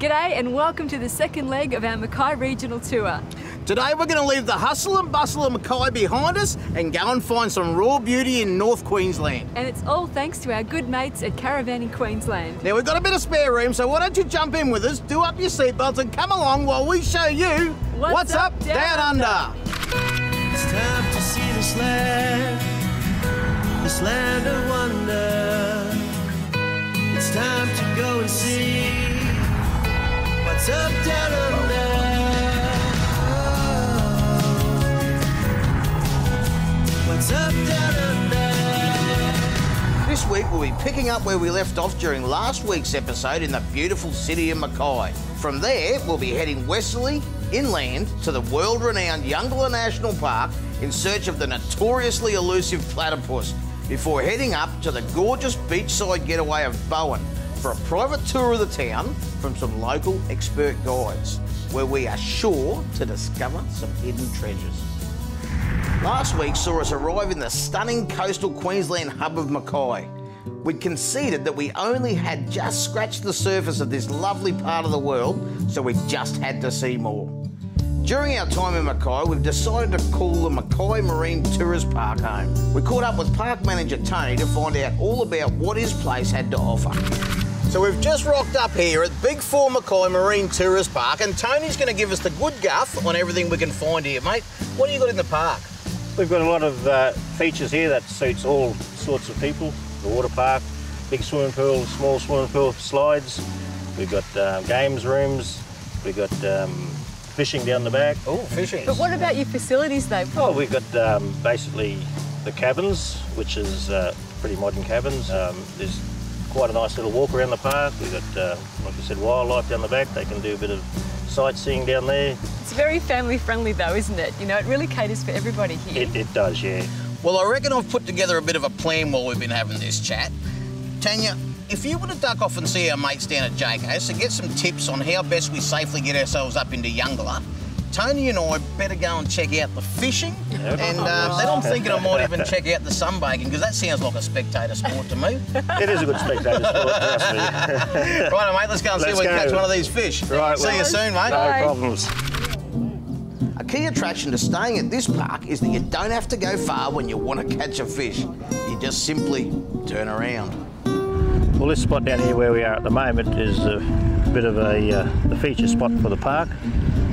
G'day and welcome to the second leg of our Mackay Regional Tour. Today we're going to leave the hustle and bustle of Mackay behind us and go and find some raw beauty in North Queensland. And it's all thanks to our good mates at Caravanning Queensland. Now we've got a bit of spare room, so why don't you jump in with us, do up your seatbelts and come along while we show you What's what's, up, up, down down, under. under. It's time to see this land, this land of wonder. It's time to go and see This week we'll be picking up where we left off during last week's episode in the beautiful city of Mackay. From there, we'll be heading westerly, inland, to the world-renowned Eungella National Park in search of the notoriously elusive platypus, before heading up to the gorgeous beachside getaway of Bowen for a private tour of the town from some local expert guides, where we are sure to discover some hidden treasures. Last week saw us arrive in the stunning coastal Queensland hub of Mackay. We'd conceded that we only had just scratched the surface of this lovely part of the world, so we just had to see more. During our time in Mackay, we've decided to call the Mackay Marine Tourist Park home. We caught up with park manager Tony to find out all about what his place had to offer. So we've just rocked up here at Big Four Mackay Marine Tourist Park, and Tony's going to give us the good guff on everything we can find here, mate. What do you got in the park? We've got a lot of uh, features here that suits all sorts of people. The water park, big swimming pool, small swimming pool, slides. We've got uh, games rooms. We've got um, fishing down the back. Oh, fishing. But what about your facilities though? Oh, we've got um, basically the cabins, which is uh, pretty modern cabins. Um, there's quite a nice little walk around the park. We've got, uh, like I said, wildlife down the back. They can do a bit of sightseeing down there. It's very family friendly though, isn't it? You know, it really caters for everybody here. It, it does, yeah. Well, I reckon I've put together a bit of a plan while we've been having this chat. Tania, if you were to duck off and see our mates down at Jayco's to get some tips on how best we safely get ourselves up into Eungella, Tony and I better go and check out the fishing, Yep. and uh, then I'm thinking I might even check out the sunbaking because that sounds like a spectator sport to me. It is a good spectator sport, trust me. right, mate, let's go and see if we can catch one of these fish. Right, See well- you soon, mate. No Bye. problems. A key attraction to staying at this park is that you don't have to go far when you want to catch a fish. You just simply turn around. Well, this spot down here where we are at the moment is a bit of a uh, the feature spot for the park,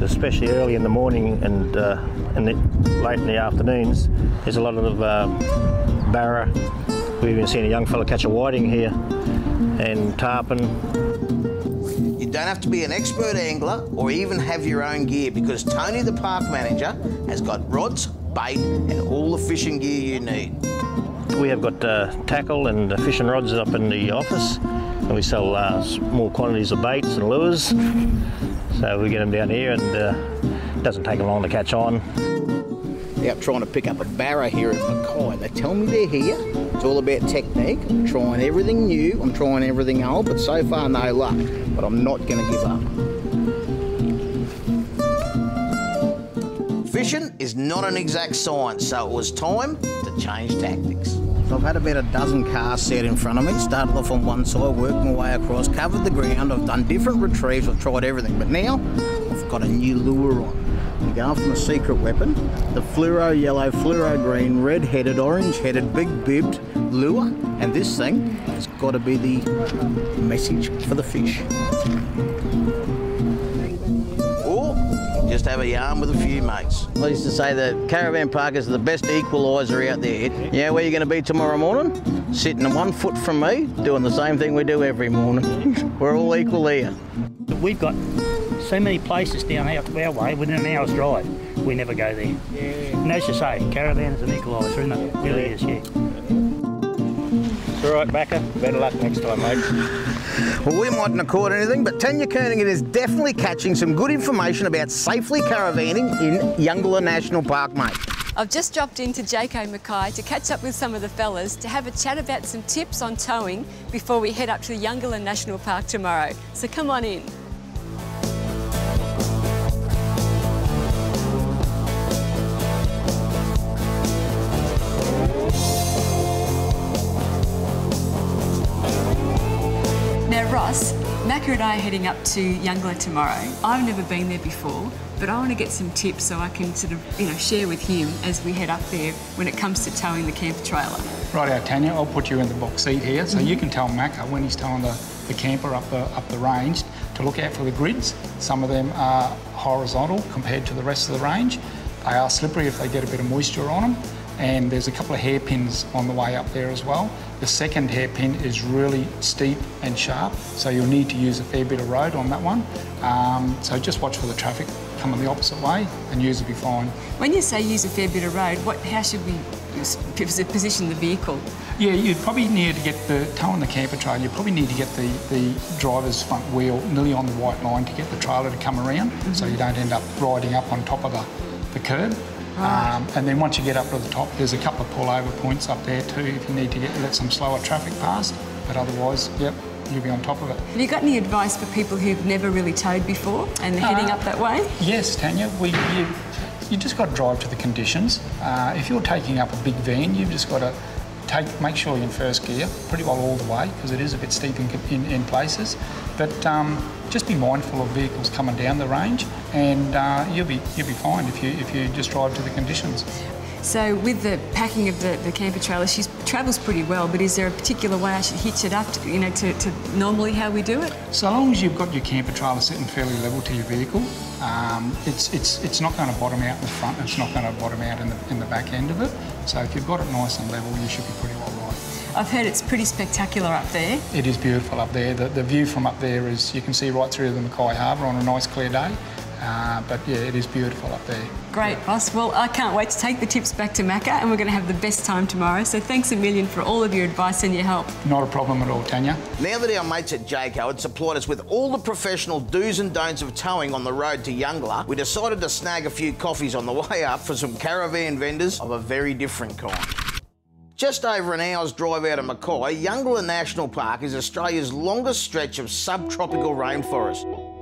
especially early in the morning and uh, in the, late in the afternoons. There's a lot of uh, barra. We've even seen a young fella catch a whiting here, and tarpon. You don't have to be an expert angler or even have your own gear because Tony, the park manager, has got rods, bait, and all the fishing gear you need. We have got uh, tackle and uh, fishing rods up in the office, and we sell uh, small quantities of baits and lures. So we get them down here, and uh, it doesn't take them long to catch on. Out trying to pick up a barra here at Mackay. They tell me they're here. It's all about technique. I'm trying everything new. I'm trying everything old, but so far no luck. But I'm not going to give up. Fishing is not an exact science, so it was time to change tactics. I've had about a dozen casts set in front of me. Started off on one side, worked my way across, covered the ground. I've done different retrieves, I've tried everything, but now I've got a new lure on. I'm going for my secret weapon, the fluoro yellow, fluoro green, red-headed, orange-headed, big bibbed lure, and this thing has got to be the message for the fish. Just have a yarn with a few mates. I used to say that caravan park is the best equaliser out there. Yeah, where are you going to be tomorrow morning? Sitting one foot from me, doing the same thing we do every morning. We're all equal here. We've got so many places down our, our way within an hour's drive. We never go there. And as you say, caravan is an equaliser, isn't it? It really is, yeah. It's all right, Macca. Better luck next time, mate. Well, we mightn't have caught anything, but Tania Kernaghan is definitely catching some good information about safely caravanning in Eungella National Park, mate. I've just dropped into Jayco Mackay to catch up with some of the fellas to have a chat about some tips on towing before we head up to the Eungella National Park tomorrow. So come on in. And I are heading up to Eungella tomorrow. I've never been there before, but I want to get some tips so I can sort of, you know, share with him as we head up there when it comes to towing the camper trailer. Righto, Tania, I'll put you in the box seat here so you can tell Macca uh, when he's towing the, the camper up the, up the range to look out for the grids. Some of them are horizontal compared to the rest of the range. They are slippery if they get a bit of moisture on them. And there's a couple of hairpins on the way up there as well. The second hairpin is really steep and sharp, so you'll need to use a fair bit of road on that one. Um, so just watch for the traffic coming the opposite way and use will be fine. When you say use a fair bit of road, what, how should we position the vehicle? Yeah, you'd probably need to get the tow on the camper trailer. You probably need to get the, the driver's front wheel nearly on the white line to get the trailer to come around, so you don't end up riding up on top of the, the curb. Um, and then once you get up to the top, there's a couple of pull-over points up there too if you need to get let some slower traffic past. But otherwise, yep, you'll be on top of it. Have you got any advice for people who've never really towed before and they're heading Uh, up that way? Yes, Tania, we, you, you just got to drive to the conditions. Uh, if you're taking up a big van, you've just got to take, make sure you're in first gear, pretty well all the way, because it is a bit steep in, in, in places. But um, just be mindful of vehicles coming down the range, and uh, you'll be you'll be fine if you if you just drive to the conditions. So with the packing of the, the camper trailer, she travels pretty well, but is there a particular way I should hitch it up, to, you know, to, to normally how we do it? So long as you've got your camper trailer sitting fairly level to your vehicle, um, it's, it's, it's not going to bottom out in the front, it's not going to bottom out in the, in the back end of it. So if you've got it nice and level, you should be pretty well right. I've heard it's pretty spectacular up there. It is beautiful up there. The, the view from up there is, you can see right through the Mackay Harbour on a nice clear day. Uh, but yeah, it is beautiful up there. Great, boss. Well, I can't wait to take the tips back to Macca and we're going to have the best time tomorrow. So thanks a million for all of your advice and your help. Not a problem at all, Tania. Now that our mates at Jayco had supplied us with all the professional do's and don'ts of towing on the road to Eungella, we decided to snag a few coffees on the way up for some caravan vendors of a very different kind. Just over an hour's drive out of Mackay, Eungella National Park is Australia's longest stretch of subtropical rainforest.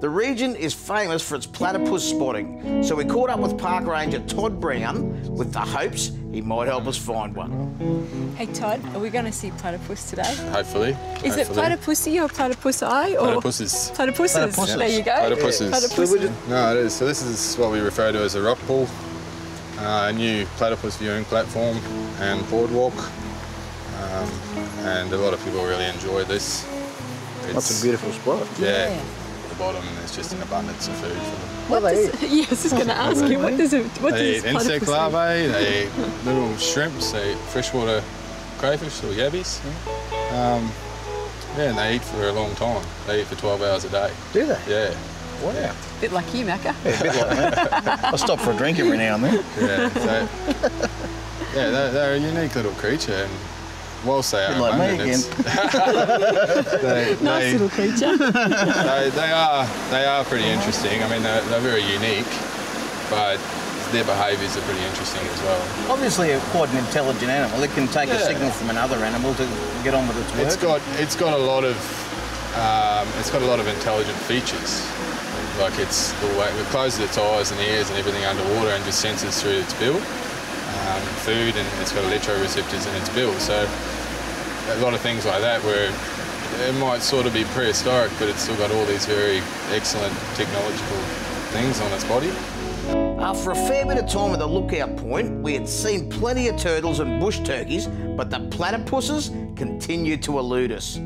The region is famous for its platypus spotting, so we caught up with park ranger Todd Brown with the hopes he might help us find one. Hey, Todd, are we going to see platypus today? Hopefully. Is it hopefully. platypusy or platypusi? Or Platypuses. Platypuses. Platypuses. There you go. Platypuses. Platypus. No, it is. So this is what we refer to as a rock pool, uh, a new platypus viewing platform and boardwalk. Um, and a lot of people really enjoy this. That's a beautiful spot. Yeah. At the bottom, there's just an abundance of food for them. What does, yes, I was going to ask you, what does it, what They does eat insect platypus eat? larvae, they eat little shrimps, they eat freshwater crayfish or yabbies. Um, yeah, and they eat for a long time. They eat for 12 hours a day. Do they? Yeah. Wow. bit like you, Macca. A bit like that. I stop for a drink every now and then. Yeah, so, yeah, they're, they're a unique little creature, and whilst they are Bit like me abundant, it's- they, Nice they, little creature. they, they are they are pretty interesting. I mean, they're, they're very unique, but their behaviours are pretty interesting as well. Obviously, a quite an intelligent animal. It can take a signal from another animal to get on with its work. It's got it's got a lot of um, it's got a lot of intelligent features. Like it's the way it closes its eyes and ears and everything underwater and just senses through its bill um, food and it's got electroreceptors in its bill. So a lot of things like that where it might sort of be prehistoric, but it's still got all these very excellent technological things on its body. After a fair bit of time at the lookout point, we had seen plenty of turtles and bush turkeys, but the platypuses continued to elude us.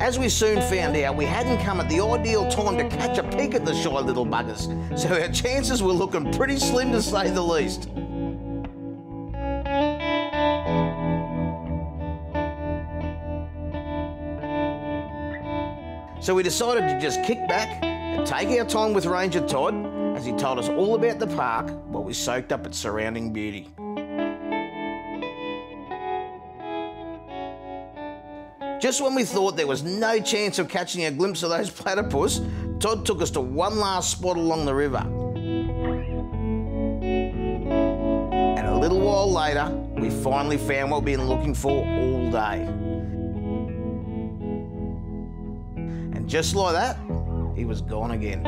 As we soon found out, we hadn't come at the ideal time to catch a peek at the shy little buggers, so our chances were looking pretty slim to say the least. So we decided to just kick back and take our time with Ranger Todd as he told us all about the park while we soaked up its surrounding beauty. Just when we thought there was no chance of catching a glimpse of those platypus, Todd took us to one last spot along the river. And a little while later, we finally found what we've been looking for all day. And just like that, he was gone again.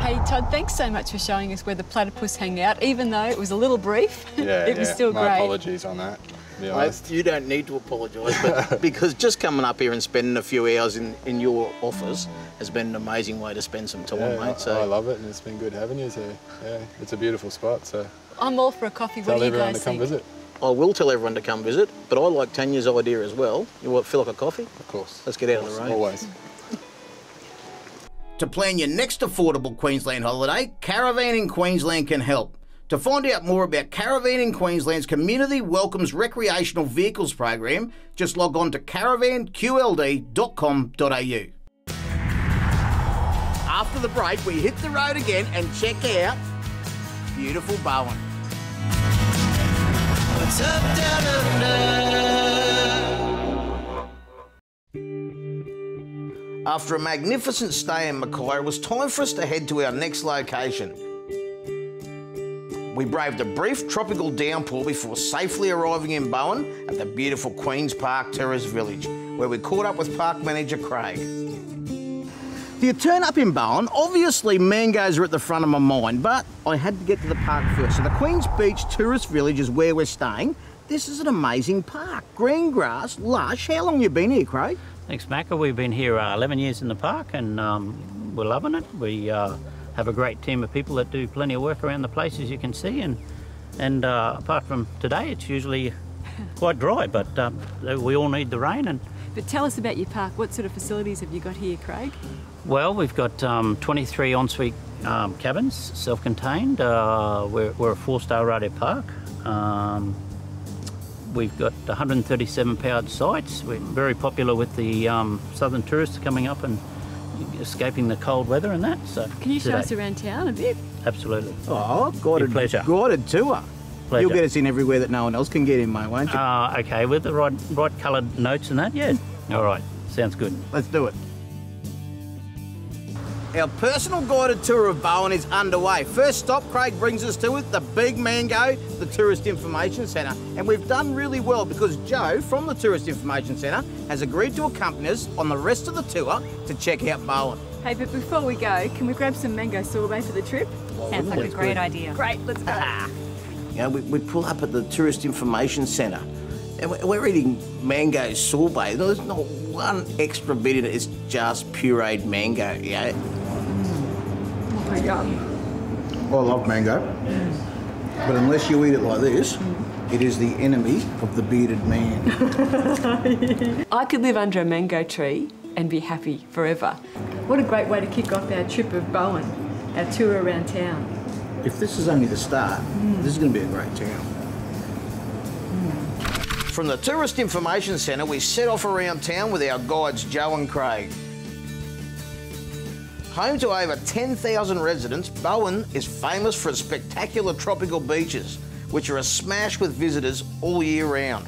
Hey Todd, thanks so much for showing us where the platypus hang out, even though it was a little brief. Yeah, it was yeah. still My great. apologies on that. To be Mate, honest. you don't need to apologise, but because just coming up here and spending a few hours in, in your office has been an amazing way to spend some time, Yeah, mate. I So love it, and it's been good having you here. Yeah, it's a beautiful spot, so I'm all for a coffee. What tell do you everyone guys to come think? visit. I will tell everyone to come visit, but I like Tania's idea as well. You want feel like a coffee? Of course. Let's get out of course, the rain. Always. To plan your next affordable Queensland holiday, Caravanning Queensland can help. To find out more about Caravanning Queensland's Community Welcomes Recreational Vehicles program, just log on to caravanqld.com.au. After the break, we hit the road again and check out beautiful Bowen. What's up down under? After a magnificent stay in Mackay, it was time for us to head to our next location. We braved a brief tropical downpour before safely arriving in Bowen at the beautiful Queen's Park Terrace Village, where we caught up with park manager Craig. You turn up in Bowen, obviously mangoes are at the front of my mind, but I had to get to the park first. So the Queen's Beach Tourist Village is where we're staying. This is an amazing park. Green grass, lush. How long you been here, Craig? Thanks, Macca. We've been here uh, 11 years in the park and um, we're loving it. We uh, have a great team of people that do plenty of work around the place, as you can see. And, and uh, apart from today, it's usually quite dry, but um, we all need the rain. And But tell us about your park. What sort of facilities have you got here, Craig? well, we've got um, 23 ensuite um, cabins, self-contained. Uh, we're, we're a four-star rated park. Um, we've got 137 powered sites. We're very popular with the um, southern tourists coming up and escaping the cold weather and that. So Can you show today- us around town a bit? Absolutely. Oh, guided, pleasure. guided tour. Pleasure. You'll get us in everywhere that no one else can get in, mate, won't you? Uh, okay, with the right right coloured notes and that, yeah. All right, sounds good. Let's do it. Our personal guided tour of Bowen is underway. First stop, Craig brings us to it, the Big Mango, the Tourist Information Centre. And we've done really well because Joe from the Tourist Information Centre has agreed to accompany us on the rest of the tour to check out Bowen. Hey, but before we go, can we grab some mango sorbet for the trip? Oh, Sounds like a great idea. Great, let's go. You know, we, we pull up at the Tourist Information Centre and we- we're eating mango sorbet. There's not one extra bit in it, it's just pureed mango, yeah. Oh my God. I love mango, but unless you eat it like this, mm. it is the enemy of the bearded man. I could live under a mango tree and be happy forever. What a great way to kick off our trip of Bowen, our tour around town. if this is only the start, mm. this is going to be a great town. Mm. From the Tourist Information Centre, we set off around town with our guides Joe and Craig. Home to over 10,000 residents, Bowen is famous for its spectacular tropical beaches, which are a smash with visitors all year round.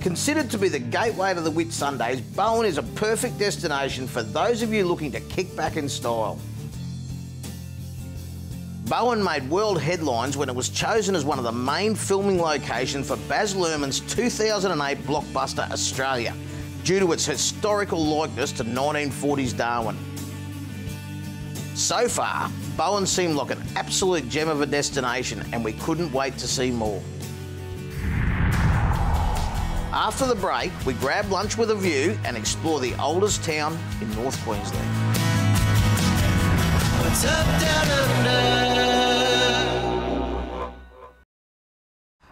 Considered to be the gateway to the Whitsundays, Bowen is a perfect destination for those of you looking to kick back in style. Bowen made world headlines when it was chosen as one of the main filming locations for Baz Luhrmann's 2008 blockbuster Australia, due to its historical likeness to 1940s Darwin. So far, Bowen seemed like an absolute gem of a destination, and we couldn't wait to see more. After the break, we grab lunch with a view and explore the oldest town in North Queensland.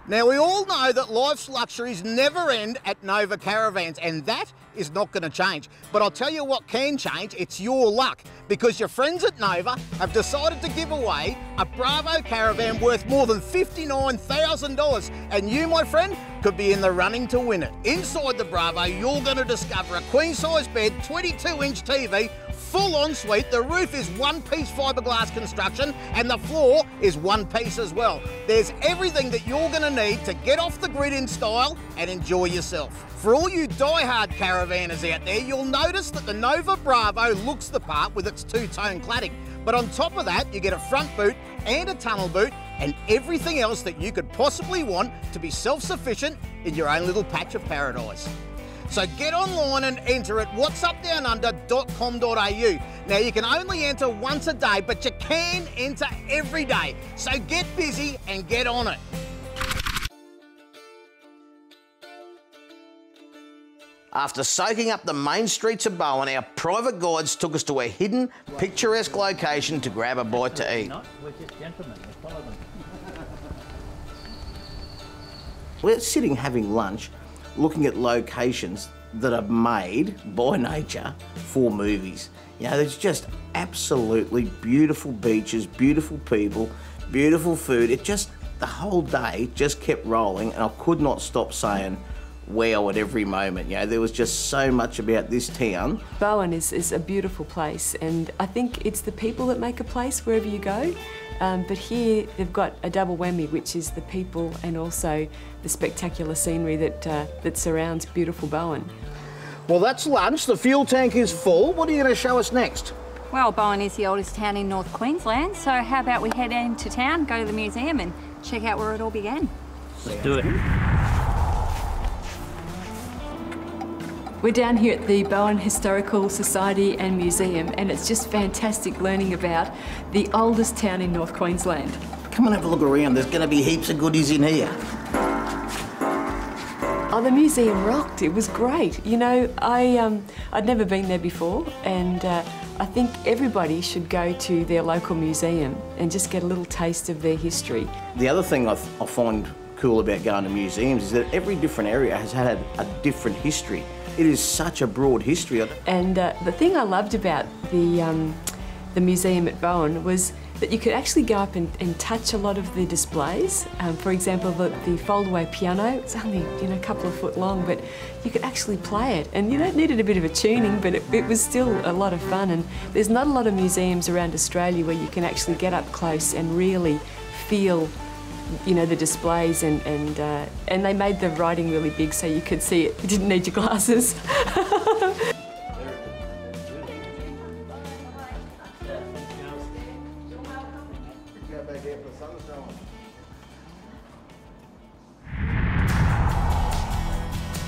Now, we all know that life's luxuries never end at Nova Caravans, and that is not going to change. But I'll tell you what can change it's your luck, because your friends at Nova have decided to give away a Bravo caravan worth more than $59,000. And you, my friend, could be in the running to win it. Inside the Bravo, you're going to discover a queen size bed, 22 inch TV, full ensuite. The roof is one piece fiberglass construction and the floor is one piece as well. There's everything that you're going to need to get off the grid in style and enjoy yourself. For all you die-hard caravanners out there, you'll notice that the Nova Bravo looks the part with its two-tone cladding. But on top of that, you get a front boot and a tunnel boot and everything else that you could possibly want to be self-sufficient in your own little patch of paradise. So get online and enter at whatsupdownunder.com.au. Now you can only enter once a day, but you can enter every day. So get busy and get on it. After soaking up the main streets of Bowen, our private guides took us to a hidden, picturesque location to grab a bite to eat. We're sitting having lunch, looking at locations that are made by nature for movies. You know, there's just absolutely beautiful beaches, beautiful people, beautiful food. It just, the whole day just kept rolling, and I could not stop saying, wow at every moment. You know, there was just so much about this town. Bowen is, is a beautiful place, and I think it's the people that make a place wherever you go. Um, but here they've got a double whammy, which is the people and also the spectacular scenery that, uh, that surrounds beautiful Bowen. Well, that's lunch. The fuel tank is full. What are you going to show us next? Well, Bowen is the oldest town in North Queensland, so how about we head into town, go to the museum and check out where it all began. Let's do it. We're down here at the Bowen Historical Society and Museum, and it's just fantastic learning about the oldest town in North Queensland. Come and have a look around. There's going to be heaps of goodies in here. Oh, the museum rocked. It was great. You know, I um, I'd never been there before, and uh, I think everybody should go to their local museum and just get a little taste of their history. The other thing I, I find cool about going to museums is that every different area has had a different history. It is such a broad history. And uh, the thing I loved about the um, the museum at Bowen was that you could actually go up and, and touch a lot of the displays. Um, for example, the, the fold-away piano, it's only you know a couple of foot long, but you could actually play it. And you know, it needed a bit of a tuning, but it, it was still a lot of fun. And there's not a lot of museums around Australia where you can actually get up close and really feel you know the displays and and uh, and they made the writing really big so you could see it. You didn't need your glasses.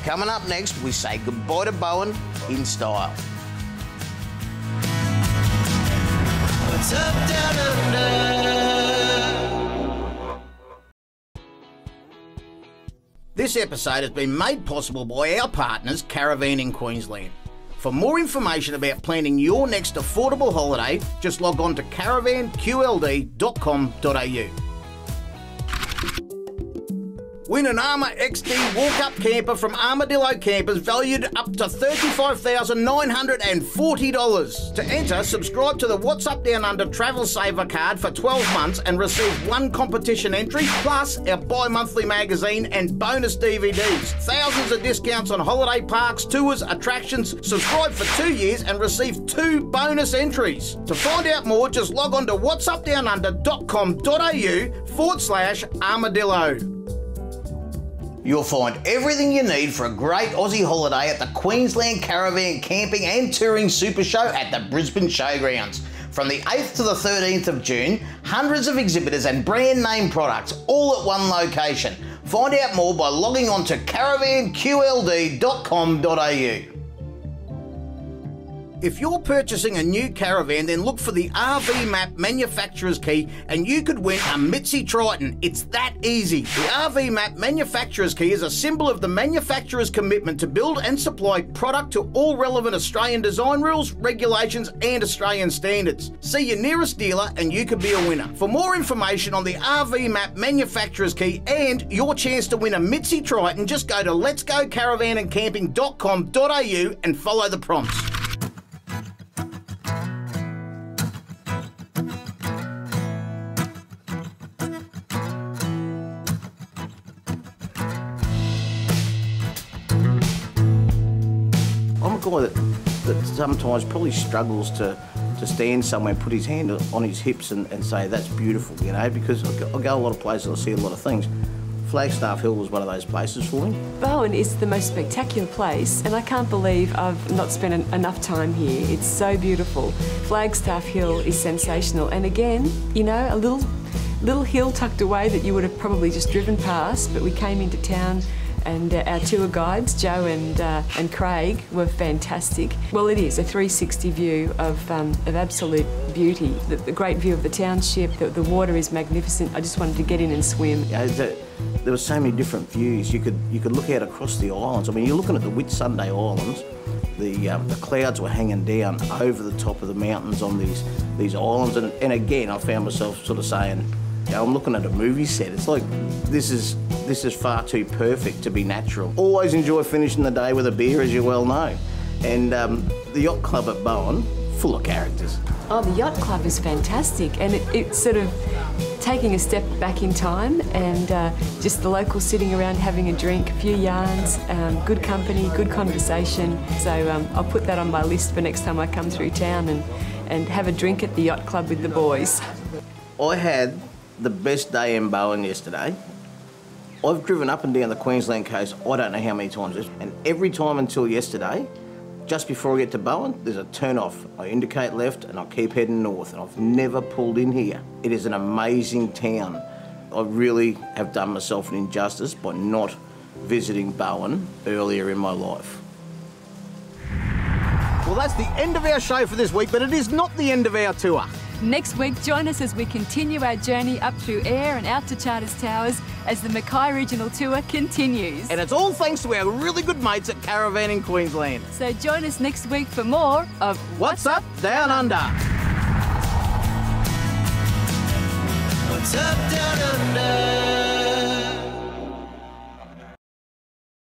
Coming up next, we say goodbye to Bowen in style. What's up, down under? This episode has been made possible by our partners, Caravanning Queensland. For more information about planning your next affordable holiday, just log on to caravanqld.com.au. Win an Armour XD walk-up camper from Armadillo Campers valued up to $35,940. To enter, subscribe to the What's Up Down Under Travel Saver card for 12 months and receive one competition entry, plus our bi-monthly magazine and bonus DVDs. Thousands of discounts on holiday parks, tours, attractions. Subscribe for two years and receive two bonus entries. To find out more, just log on to whatsupdownunder.com.au forward slash armadillo. You'll find everything you need for a great Aussie holiday at the Queensland Caravan Camping and Touring Super Show at the Brisbane Showgrounds. From the 8th to the 13th of June, hundreds of exhibitors and brand name products all at one location. Find out more by logging on to caravanqld.com.au. If you're purchasing a new caravan, then look for the RV Map manufacturer's key and you could win a Mitzi Triton. It's that easy. The RV Map manufacturer's key is a symbol of the manufacturer's commitment to build and supply product to all relevant Australian design rules, regulations, and Australian standards. See your nearest dealer and you could be a winner. For more information on the RV Map manufacturer's key and your chance to win a Mitzi Triton, just go to letsgocaravanandcamping.com.au and follow the prompts. I'm a guy that, that sometimes probably struggles to, to stand somewhere and put his hand on his hips and, and say, that's beautiful, you know, because I go, I go a lot of places, I see a lot of things. Flagstaff Hill was one of those places for me. Bowen is the most spectacular place, and I can't believe I've not spent en- enough time here. It's so beautiful. Flagstaff Hill is sensational, and again, you know, a little little hill tucked away that you would have probably just driven past, but we came into town and uh, our tour guides, Joe and uh, and Craig, were fantastic. Well, it is a 360 view of um, of absolute beauty. The, the, great view of the township. The, the, water is magnificent. I just wanted to get in and swim. Yeah, the, there were so many different views. You could you could look out across the islands. I mean, you're looking at the Whitsunday Islands. The, um, the clouds were hanging down over the top of the mountains on these these islands, and, and again, I found myself sort of saying, I'm looking at a movie set. It's like this is this is far too perfect to be natural. Always enjoy finishing the day with a beer, as you well know. And um, the yacht club at Bowen, full of characters. Oh, the yacht club is fantastic, and it, it's sort of taking a step back in time and uh, just the locals sitting around having a drink, a few yarns, um, good company, good conversation. So um, I'll put that on my list for next time I come through town and, and have a drink at the yacht club with the boys. I had the best day in Bowen yesterday. I've driven up and down the Queensland coast, I don't know how many times, and every time until yesterday, just before I get to Bowen, there's a turn off. I indicate left and I keep heading north, and I've never pulled in here. It is an amazing town. I really have done myself an injustice by not visiting Bowen earlier in my life. Well, that's the end of our show for this week, but it is not the end of our tour. Next week, join us as we continue our journey up through Ayr and out to Charters Towers as the Mackay Regional Tour continues. And it's all thanks to our really good mates at Caravanning Queensland. So join us next week for more of What's, What's Up Down Under. What's Up Down Under?